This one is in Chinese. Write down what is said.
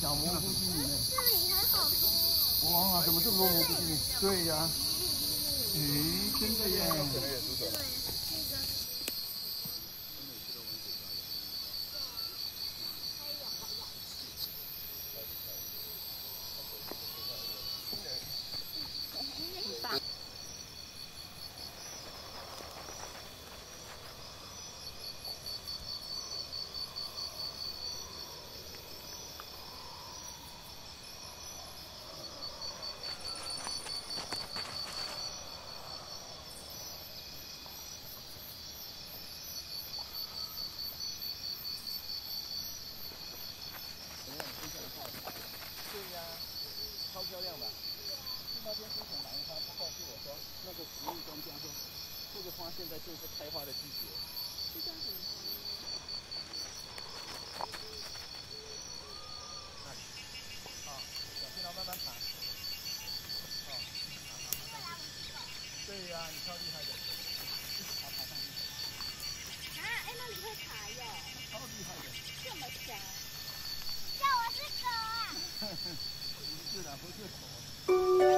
小蘑菇精灵呢？这里很好吃。哇，怎么这么多蘑菇精灵？对呀，诶，真的耶。漂亮吧？那边之前来他，他告诉我说，那个植物专家说，这个花现在正是开花的季节。是叫什么花？那里。好，小心了，慢慢爬。好，爬爬爬。对呀，你超厉害的。一直爬爬上去。啊，哎，那里会爬耶。超厉害的。这么强。叫我是狗啊。是的，不是狗。